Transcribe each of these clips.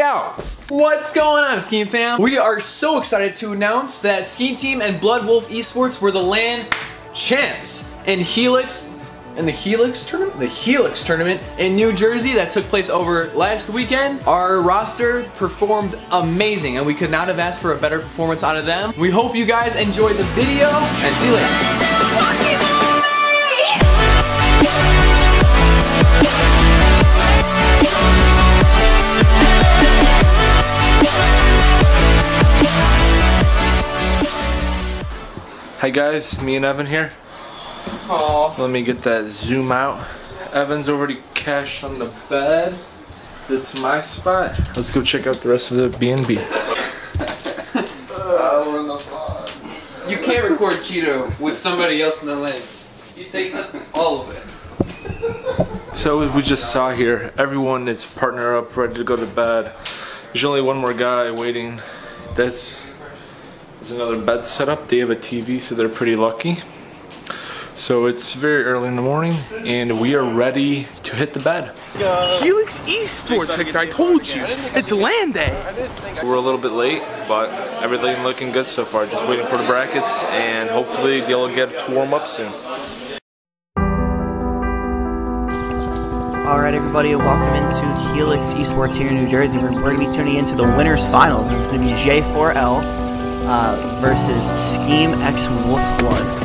Yo! What's going on, Scheme fam? We are so excited to announce that Scheme Team and Blood Wolf Esports were the LAN champs in Helix in the Helix tournament, the Helix tournament in New Jersey that took place over last weekend. Our roster performed amazing and we could not have asked for a better performance out of them. We hope you guys enjoyed the video and see you later. Hi guys, me and Evan here. Aww. Let me get that zoom out. Evan's already cashed on the bed. That's my spot. Let's go check out the rest of the B&B. You can't record Cheeto with somebody else in the lens. He takes up all of it. So we just saw here, everyone is partner up, ready to go to bed. There's only one more guy waiting. That's there's another bed set up. They have a TV, so they're pretty lucky. So it's very early in the morning, and we are ready to hit the bed. Helix Esports, Victor. I told you. It's LAN day. We're a little bit late, but everything looking good so far. Just waiting for the brackets, and hopefully they'll get to warm up soon. Alright everybody, welcome into Helix Esports here in New Jersey. We're, we're going to be tuning into the winners finals. It's going to be J4L uh, versus Scheme X Wolf Wolfblood.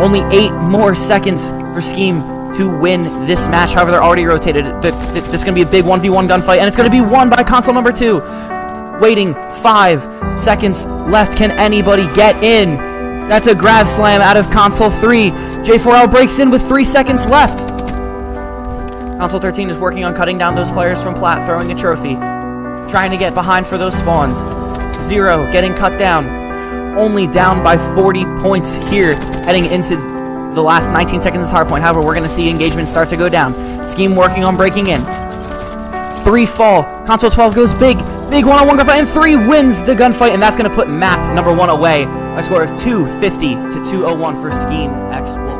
Only eight more seconds for Scheme to win this match. However, they're already rotated. Th- th- This is going to be a big 1v1 gunfight, and it's going to be won by console number two. Waiting five seconds left. Can anybody get in? That's a Grav Slam out of console 3. J4L breaks in with 3 seconds left. Console 13 is working on cutting down those players from plat, throwing a trophy. Trying to get behind for those spawns. Zero getting cut down. Only down by 40 points here, heading into the last 19 seconds of hard point. However, we're going to see engagement start to go down. Scheme working on breaking in. Three fall. Console 12 goes big. Big one-on-one gunfight, and three wins the gunfight, and that's going to put map number one away a score of 250 to 201 for Scheme X Wolf.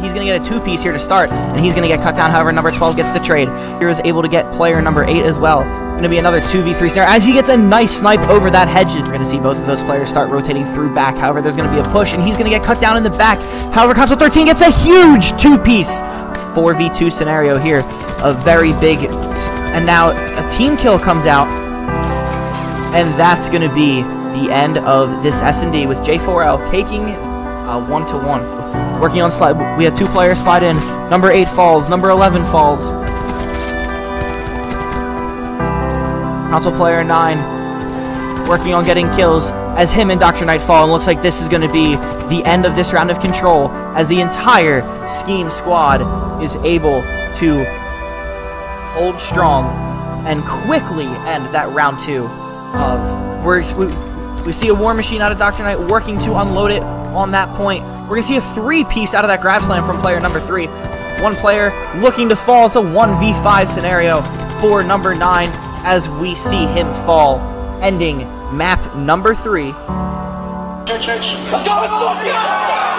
He's going to get a two-piece here to start, and he's going to get cut down. However, number 12 gets the trade. Here is able to get player number eight as well. Going to be another 2v3 snare as he gets a nice snipe over that hedge. We're going to see both of those players start rotating through back. However, there's going to be a push, and he's going to get cut down in the back. However, console 13 gets a huge two-piece 4v2 scenario here. A very big and now a team kill comes out and that's going to be the end of this S&D with J4L taking uh, one to one. Working on slide, we have two players slide in. Number eight falls. Number eleven falls. Console player nine working on getting kills as him and Dr. Knight fall. And looks like this is going to be the end of this round of control as the entire scheme squad is able to hold strong and quickly end that round two of where we, we see a war machine out of Dr. Knight working to unload it on that point. We're gonna see a three piece out of that Grav Slam from player number three. One player looking to fall. It's a 1v5 scenario for number nine as we see him fall, ending map number three. Let's go!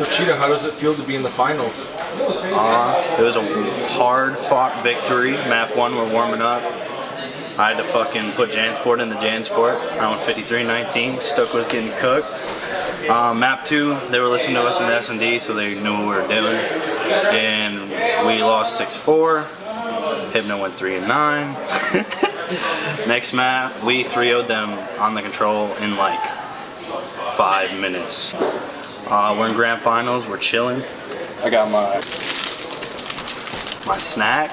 So Cheeto, how does it feel to be in the finals? Uh, it was a hard fought victory. Map one, we're warming up. I had to fucking put Jansport in the Jansport. I went 53-19. Stook was getting cooked. Uh, map two, they were listening to us in the S&D, so they knew what we were doing. And we lost 6-4. Hypno went 3 and 9. Next map, we 3 0'd them on the control in like five minutes. Uh, we're in grand finals. We're chilling. I got my my snack,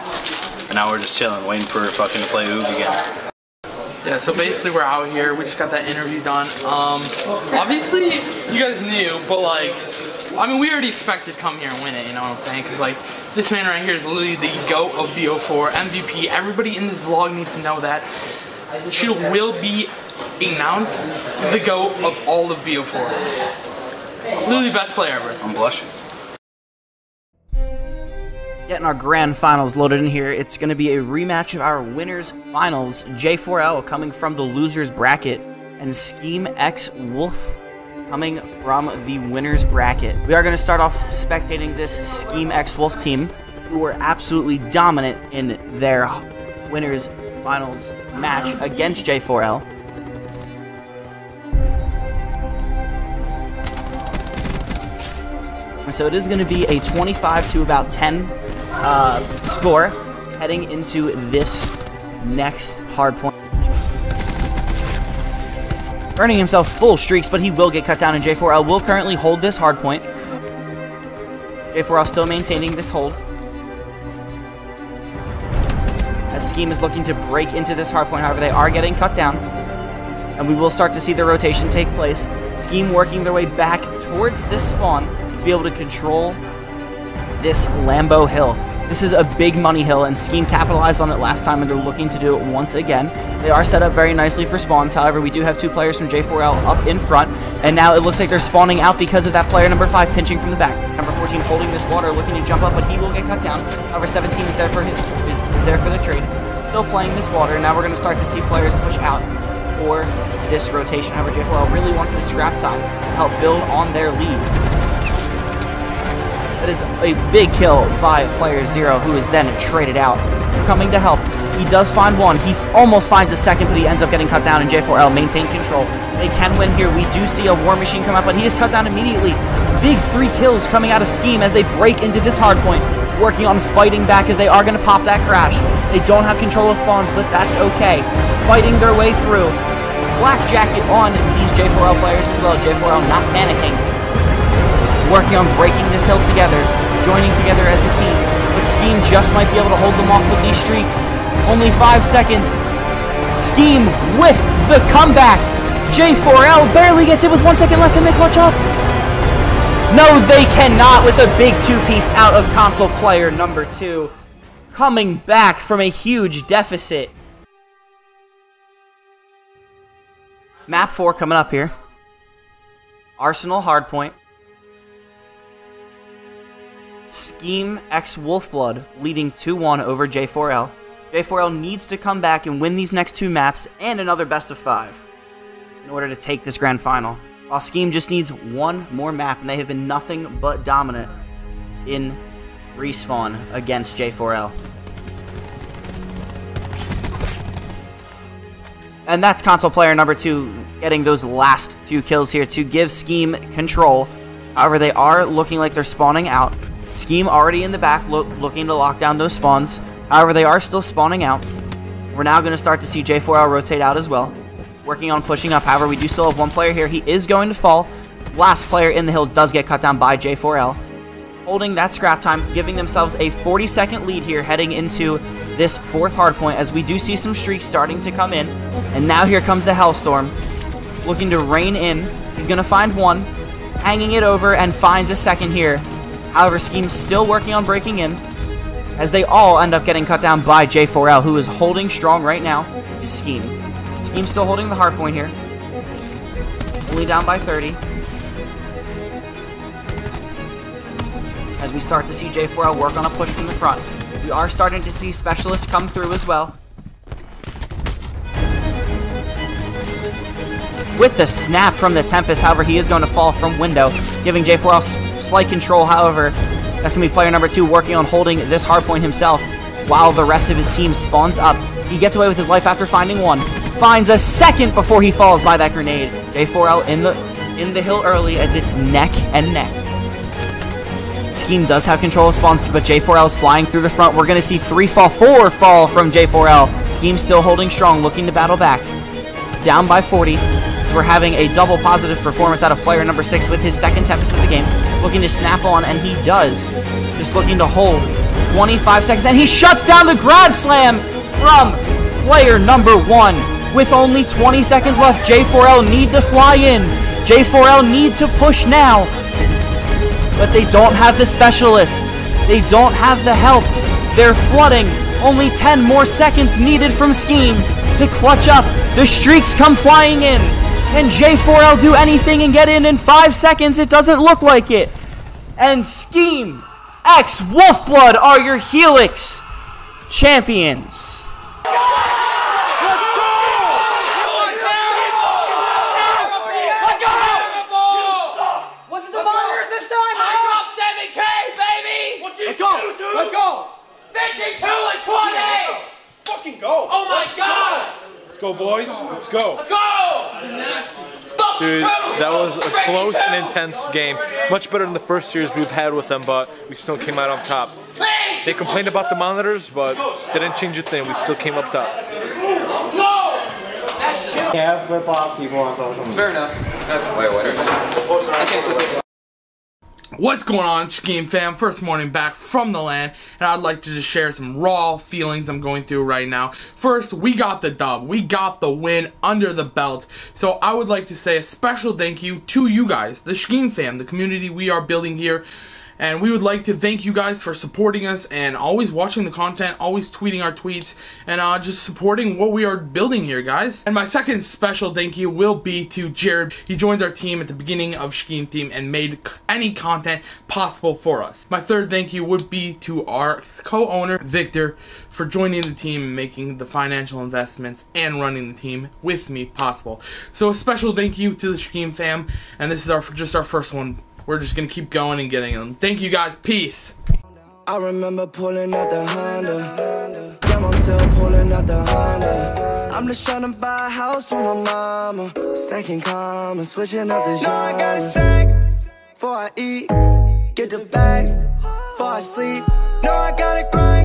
and now we're just chilling, waiting for fucking to play Oob again. Yeah, so basically we're out here. We just got that interview done. Um, obviously you guys knew, but like, I mean, we already expected to come here and win it. You know what I'm saying? Because like, this man right here is literally the goat of BO4, MVP. Everybody in this vlog needs to know that. She will be announced the goat of all of BO4. Literally best player ever. I'm blushing. Getting our grand finals loaded in here. It's going to be a rematch of our winners finals. J4L coming from the losers bracket and Scheme X Wolf coming from the winner's bracket. We are going to start off spectating this Scheme X Wolf team, who were absolutely dominant in their winner's finals match against J4L. So it is going to be a 25 to about 10 uh, score heading into this next hard point. Earning himself full streaks, but he will get cut down, and J4L will currently hold this hard point. J4L still maintaining this hold. As Scheme is looking to break into this hard point, however, they are getting cut down. And we will start to see the rotation take place. Scheme working their way back towards this spawn be able to control this Lambo Hill. This is a big money hill, and Scheme capitalized on it last time, and they're looking to do it once again. They are set up very nicely for spawns. However, we do have two players from J4L up in front, and now it looks like they're spawning out because of that player number 5 pinching from the back. Number 14 holding this water, looking to jump up, but he will get cut down. However, 17 is there for his is, is there for the trade. Still playing this water. Now we're going to start to see players push out for this rotation. However, J4L really wants to scrap time, help build on their lead. That is a big kill by player zero, who is then traded out. Coming to help. He does find one. He almost finds a second, but he ends up getting cut down, and J4L maintain control. They can win here. We do see a War Machine come out, but he is cut down immediately. Big three kills coming out of Scheme as they break into this hard point, working on fighting back as they are going to pop that crash. They don't have control of spawns, but that's okay. Fighting their way through. Black Jacket on these J4L players as well. J4L not panicking working on breaking this hill together, joining together as a team. But Scheme just might be able to hold them off with these streaks. Only five seconds. Scheme with the comeback. J4L barely gets it with one second left. Can they clutch up? No, they cannot with a big two-piece out of console player number two. Coming back from a huge deficit. Map 4 coming up here. Arsenal Hardpoint. Scheme X Wolfblood leading 2-1 over J4L. J4L needs to come back and win these next two maps and another best of five in order to take this grand final. While Scheme just needs one more map, and they have been nothing but dominant in respawn against J4L. And that's console player number two getting those last two kills here to give Scheme control. However, they are looking like they're spawning out. Scheme already in the back lo looking to lock down those spawns. However, they are still spawning out. We're now going to start to see J4L rotate out as well. Working on pushing up. However, we do still have one player here. He is going to fall. Last player in the hill does get cut down by J4L. Holding that scrap time, giving themselves a 40 second lead here heading into this fourth hardpoint as we do see some streaks starting to come in. And now here comes the Hellstorm. Looking to rain in. He's going to find one. Hanging it over and finds a second here. However, Scheme's still working on breaking in, as they all end up getting cut down by J4L, who is holding strong right now, is Scheme. Scheme's still holding the hard point here. Only down by 30. As we start to see J4L work on a push from the front. We are starting to see specialists come through as well. with the snap from the Tempest. However, he is going to fall from window, giving J4L slight control. However, that's going to be player number two working on holding this hardpoint himself while the rest of his team spawns up. He gets away with his life after finding one. Finds a second before he falls by that grenade. J4L in the in the hill early as it's neck and neck. Scheme does have control of spawns, but J4L is flying through the front. We're going to see three fall, four fall from J4L. Scheme still holding strong, looking to battle back. Down by 40 we're having a double positive performance out of player number six with his second Tempest of the game. Looking to snap on, and he does. Just looking to hold 25 seconds, and he shuts down the Grav Slam from player number one. With only 20 seconds left, J4L need to fly in. J4L need to push now. But they don't have the specialists. They don't have the help. They're flooding. Only 10 more seconds needed from Scheme to clutch up. The streaks come flying in and J4L do anything and get in in five seconds? It doesn't look like it. And Scheme, X, Wolfblood are your Helix champions. Let's go! 52 and 20! Let's fucking go! Oh my Let's god! Go. Let's go, boys. Let's go. Let's go! Dude, that was a close and intense game. Much better than the first series we've had with them, but we still came out on top. They complained about the monitors, but they didn't change a thing. We still came up top. Yeah, flip off people on social media. Fair enough. That's way whatever. I can't flip What's going on, Scheme fam? First morning back from the LAN, and I'd like to just share some raw feelings I'm going through right now. First, we got the dub. We got the win under the belt. So I would like to say a special thank you to you guys, the Scheme fam, the community we are building here. And we would like to thank you guys for supporting us and always watching the content, always tweeting our tweets, and uh, just supporting what we are building here, guys. And my second special thank you will be to Jared. He joined our team at the beginning of Scheme Team and made any content possible for us. My third thank you would be to our co-owner, Victor, for joining the team and making the financial investments and running the team with me possible. So a special thank you to the Scheme fam, and this is our just our first one. We're just gonna keep going and getting them. Thank you guys. Peace. I remember pulling out the Honda. Yeah, I'm still pulling out the Honda. I'm just trying to buy a house with my mama. Stacking calm and switching up the genres. Now I gotta stack before I eat. Get the bag before I sleep. No, I gotta grind.